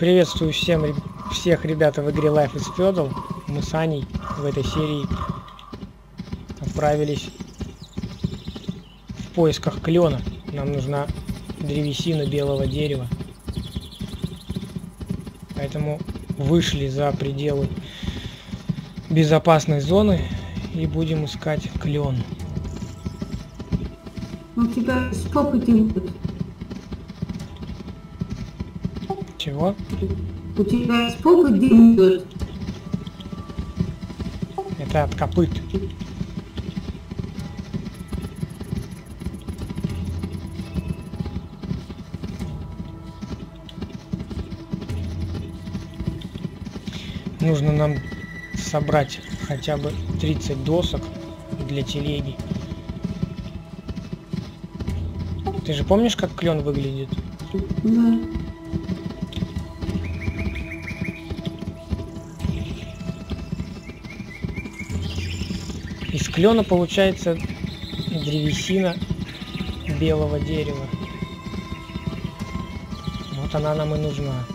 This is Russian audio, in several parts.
Приветствую всем, всех ребята в игре Life is Feudal. Мы с Аней в этой серии отправились в поисках клена. Нам нужна древесина белого дерева. Поэтому вышли за пределы безопасной зоны и будем искать клен. У тебя стоп идет. Чего? У тебя из попы дым идет. Это от копыт. Нужно нам собрать хотя бы 30 досок для телеги. Ты же помнишь, как клен выглядит? Да. Клена получается древесина белого дерева. Вот она нам и нужна.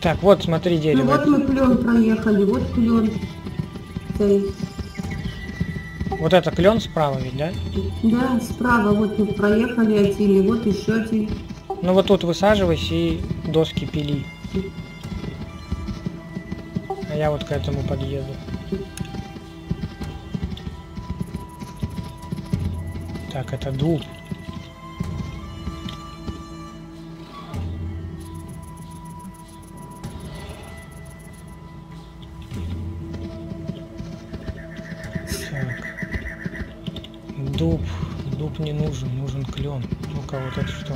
Так, вот смотри Ну дерево. вот мы клен проехали, вот клен. Вот это клен справа ведь, да? Да, справа вот мы проехали один, и вот еще один. Ну вот тут высаживайся и доски пили. А я вот к этому подъеду. Так, это дуб. Дуб. Дуб не нужен, нужен клен. Ну-ка, вот это что?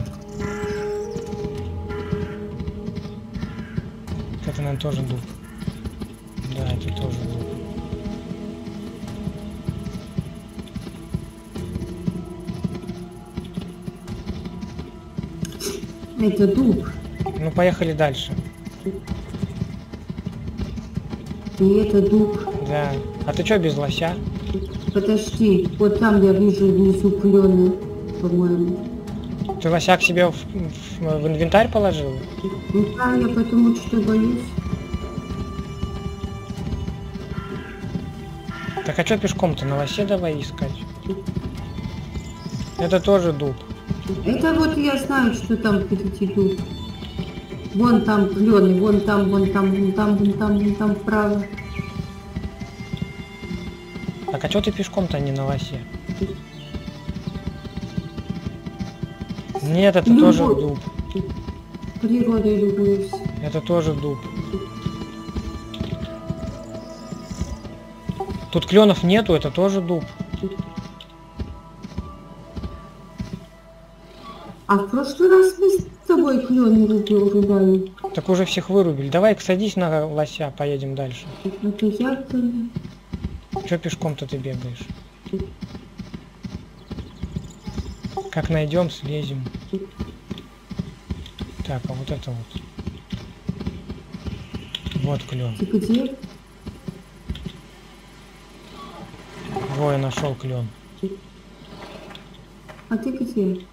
Это, наверное, тоже дуб. Да, это тоже дуб. Это дуб. Ну, поехали дальше. И это дуб. Да. А ты что без лося? Подожди, вот там я вижу внизу клены, по-моему. Ты лося к себе в, в- в инвентарь положил? Ну да, я потому что боюсь. Так а что пешком-то на лосе давай искать? Это тоже дуб. Это вот я знаю, что там впереди дуб. Вон там клены, вон там, вон там, вон там, вон там, вон там вправо. Так а что ты пешком-то не на лосе? Нет, это Ну тоже вот. дуб. Природой любуюсь. Это тоже дуб. Тут кленов нету, это тоже дуб. А в прошлый раз мы с тобой рубил, рубали. Так уже всех вырубили. Давай садись на лося, поедем дальше. Это я клены. Че пешком-то ты бегаешь? Как найдем, слезем. Так, а вот это вот. Вот клен. Ты где? Во, я нашел клен. А ты где?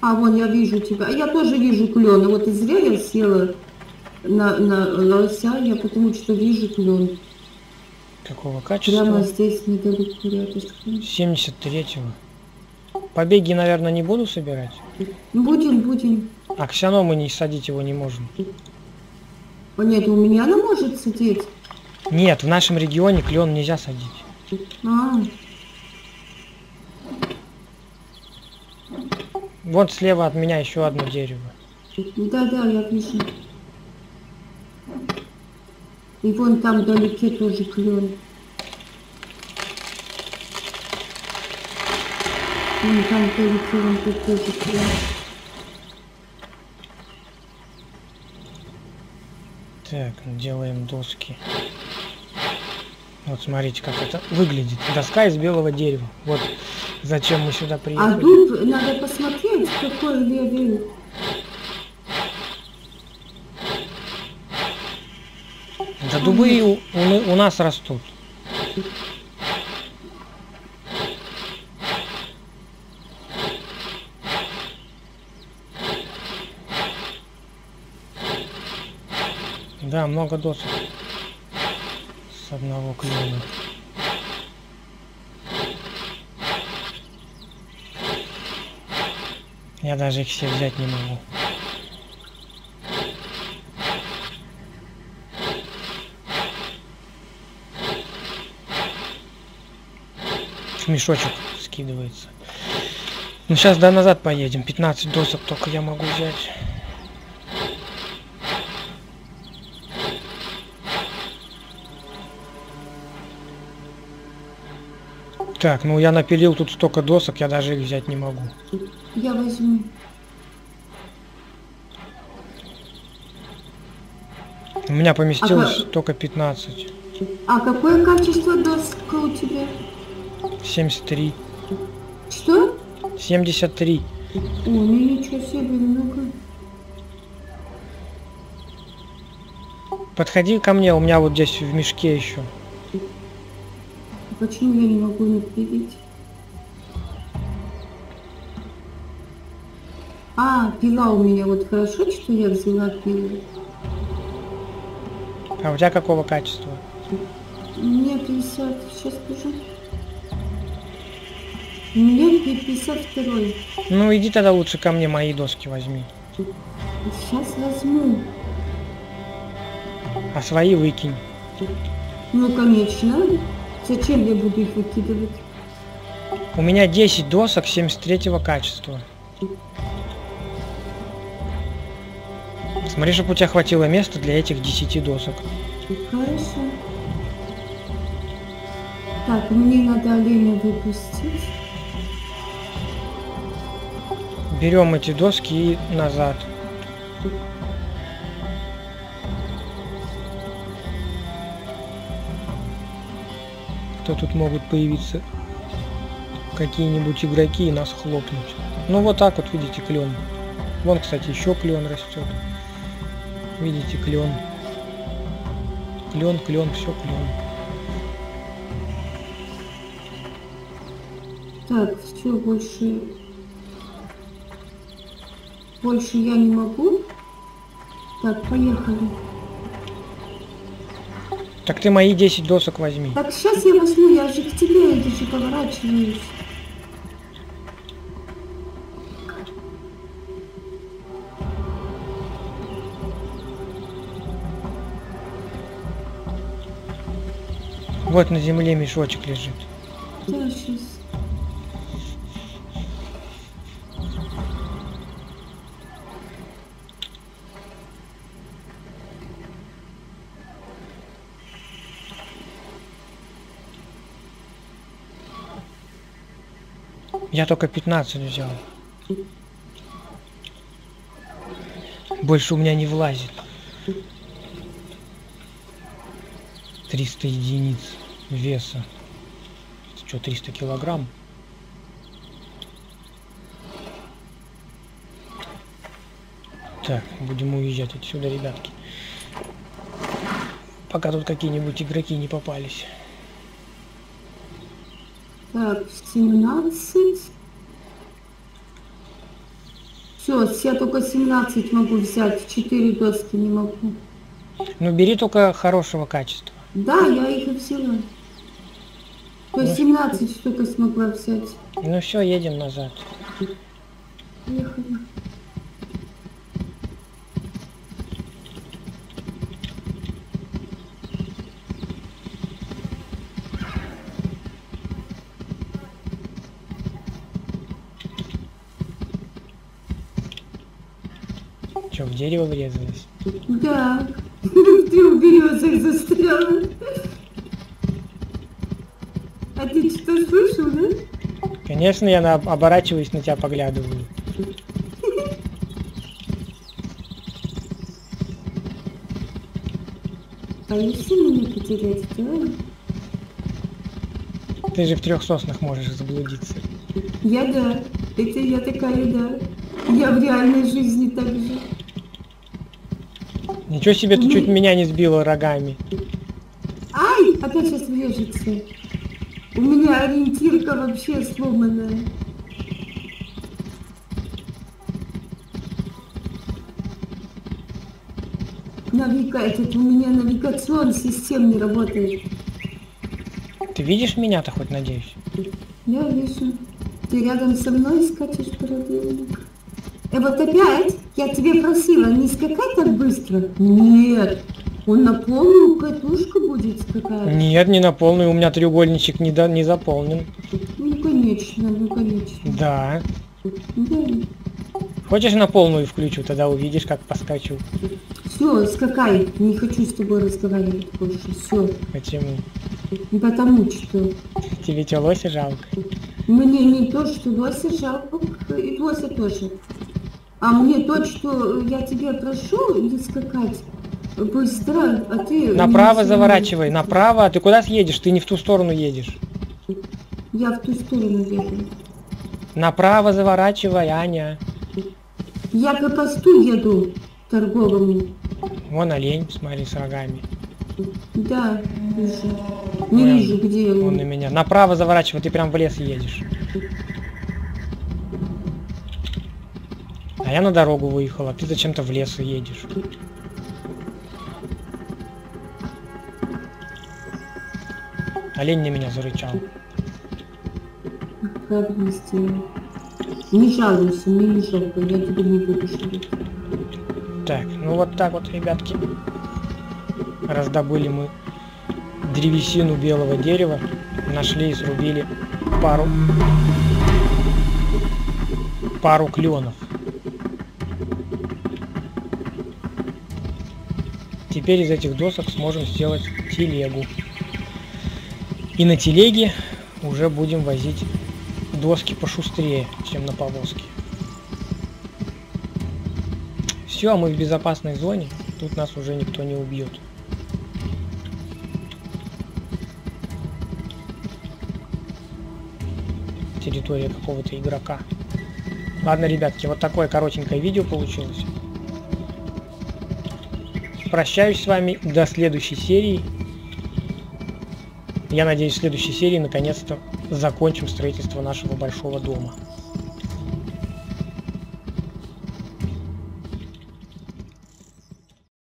А, вон я вижу тебя. А я тоже вижу клены. Вот и зря я села на, на лося, я потому что вижу клен. Какого Прямо качества? здесь недалеко рядышком. 73-го. Побеги, наверное, не буду собирать. Будем, будем. А равно мы не садить его не можем. О, нет, у меня она может сидеть. Нет, в нашем регионе клен нельзя садить. А, Вот слева от меня еще одно дерево. да-да, я вижу. И вон там вдалеке тоже клен. Вон там вдалеке, вон тут тоже клен. Так, делаем доски. Вот смотрите, как это выглядит. Доска из белого дерева. Вот Зачем мы сюда а приехали? А тут надо посмотреть, какой левый. Да дубы у, у, у нас растут. Да, много досок с одного клена. Я даже их все взять не могу. Мешочек скидывается. Ну сейчас да назад поедем. 15 досок только я могу взять. Так, ну я напилил тут столько досок, я даже их взять не могу. Я возьму. У меня поместилось Ага. только 15. А какое качество доска у тебя? 73. Что? 73. О, ну ничего себе, много. Подходи ко мне, у меня вот здесь в мешке еще. Почему я не могу напилить? А, пила у меня, вот хорошо, что я взяла пилу. А у тебя какого качества? Меня 50, сейчас скажу. У меня 52. Ну иди тогда лучше ко мне мои доски возьми. Сейчас возьму. А свои выкинь. Ну, конечно. Зачем я буду их выкидывать? У меня 10 досок 73 качества. Смотри, чтобы у тебя хватило места для этих 10 досок. Хорошо. Так, мне надо оленя выпустить. Берем эти доски и назад. Кто тут могут появиться какие-нибудь игроки и нас хлопнуть. Ну вот так вот, видите, клен. Вон, кстати, еще клен растет. Видите, клен. Клен, клен, все клен. Так, все, больше... Больше я не могу. Так, поехали. Так ты мои 10 досок возьми. Так, сейчас я возьму, я же к тебе, я же поворачиваюсь. Вот на земле мешочек лежит. Да, сейчас. Я только 15 взял. Больше у меня не влазит. 300 единиц веса. Что, 300 килограмм? Так, будем уезжать отсюда, ребятки. Пока тут какие-нибудь игроки не попались. Так, 17. Все, я только 17 могу взять, 4 доски не могу. Ну, бери только хорошего качества. Да, я их и взяла. То есть 17 штук смогла взять. Ну все, едем назад. Поехали. Что, в дерево врезалась? Да, в трех березах застряла. А ты что слышал, да? Конечно, я на- оборачиваюсь, на тебя поглядываю. Боишься меня потерять, да? Ты же в трех соснах можешь заблудиться. Я да. Это я такая, да. Я в реальной жизни так же. Ничего себе, ты Ну. чуть меня не сбила рогами. Ай, опять сейчас врежется. У меня ориентирка вообще сломанная. навика, этот у меня навигационная система не работает. Ты видишь меня-то хоть, надеюсь? Я вижу. Ты рядом со мной скачешь параллельно. И вот опять, я тебе просила не скакать так быстро. Нет, он на полную катушку будет скакать. Нет, не на полную, у меня треугольничек не, до, не заполнен. Ну, конечно, ну, конечно. Да. Да. Хочешь на полную включу, тогда увидишь, как поскочу. Все, скакай. Не хочу с тобой разговаривать больше. Все. Почему? Потому что Тебе что, лося жалко? мне не то, что Дося жалко, и Дося тоже. А мне то, что я тебя прошу не скакать быстро, а ты... Направо заворачивай, направо. Ты куда съедешь? Ты не в ту сторону едешь. Я в ту сторону еду. Направо заворачивай, Аня. Я к посту еду торговому. Вон олень, смотри, с рогами. Да, вижу. Не вижу, где Он он. на меня. Направо заворачивай, ты прям в лес едешь. А я на дорогу выехала, ты зачем-то в лес едешь. Олень на меня зарычал. Правильно сделал. Не жалуйся, не жалко, я тебе не буду жалеть. Так, ну вот так вот, ребятки. Раздобыли мы древесину белого дерева. Нашли и срубили пару пару кленов. Теперь из этих досок сможем сделать телегу. И на телеге уже будем возить доски пошустрее, чем на повозке. Все, мы в безопасной зоне. Тут нас уже никто не убьет. Территория какого-то игрока. Ладно, ребятки, вот такое коротенькое видео получилось. Прощаюсь с вами до следующей серии. Я надеюсь, в следующей серии наконец-то закончим строительство нашего большого дома.